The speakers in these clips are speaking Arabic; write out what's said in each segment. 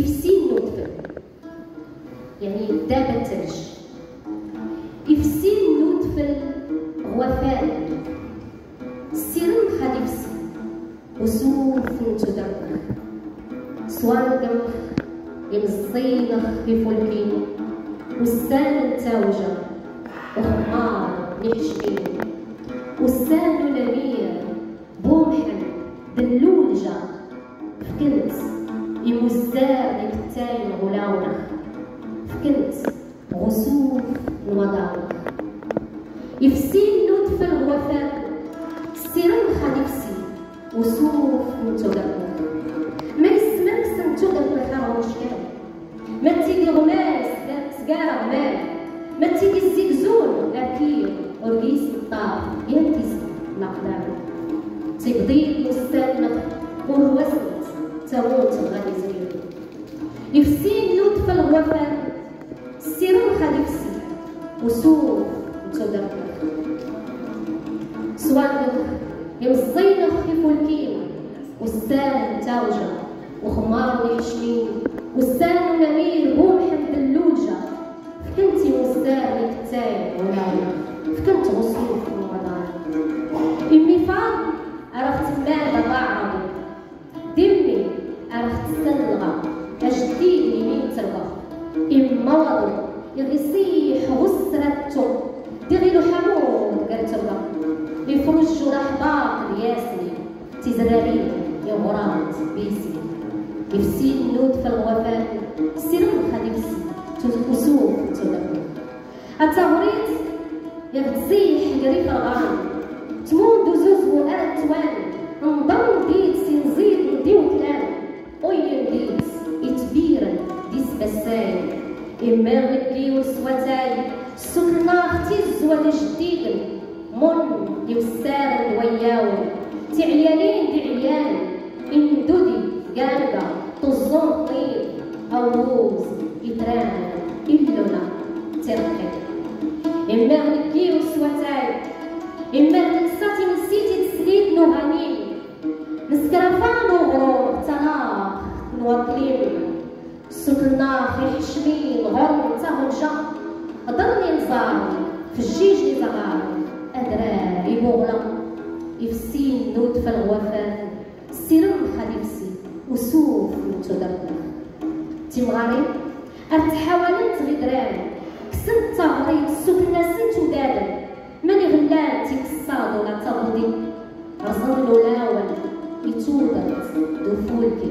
يفسين نوتفل يعني دابا الثلج يفسين نوتفل غوافال السيرم خالفسي وسوف نتدرك سوانقم يمزينخ في فولكين وسان التاوجة. وخمار نحشين وسان نمير بومحن. دلولجة فكنت مقدار تقضيت مستنق وروسنت تموت غادي زرير يفسين لطف الوفاء السيرون خالفسي وسوف نتدرك سوانك يمزينخ في فولكين والسان تاوجة وخمار يحشمين والسان نمير بوحد اللوجة يفرجوا الأحباط الياسري تزرارين يا غرات بيسي يفسين نود في الوفاء سيرم خديفسي تسوق تدبر التغريد يغتزيح قريب الغرام. تمود وزوز وآل توان نضم ديت سنزيد نديو كلام. وين ديت يتبيرن ديس بساي إما غدي وسواتاي سكنا ولا جديد من يوسار وياو. تعيانين تعيان اندودي قارقة طزون طيب أوروز إتران إلنا ترقي. إما غنكي وسواتاي إما نكساتي نسيتي تسليت نوهانين نسكرفان وغرور تناخ نوكلين سكنا في حشمين غرم تهجا ضرني نصاري في الجيج نزغار. أدراري بغلا يفسين نود في الغوفان سيرم خليفسي وسوف نتدرنا تيمغاري أرتحاولت غدران كسنت تغريد سكنا سنت ودادا ماني غلان تيكساد ولا تغضي رزن ولاول يتودت دفولتي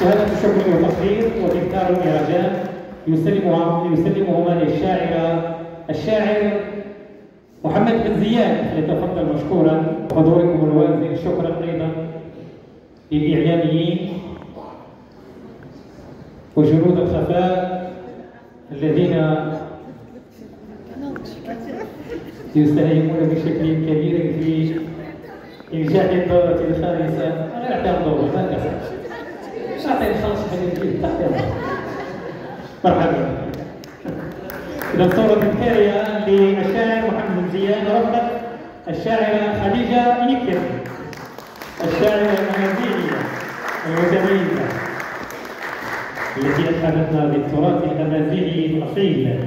شهادة الشكر والتقدير وتذكار المهرجان يسلمها يسلمهما للشاعرة الشاعر محمد بن زياد فليتفضل مشكورا وحضوركم الوازن. شكرا أيضا للإعلاميين وجنود الخفاء الذين يساهمون بشكل كبير في إنجاح الدورة الخامسة. أعطيهم دورة. تحت مرحبا. إذا الصورة التالية للشاعر محمد زياد رفقة الشاعرة خديجة يكر الشاعرة الأمازيغية المتميزة التي أتحدثنا بالتراث الأمازيغي الأصيل.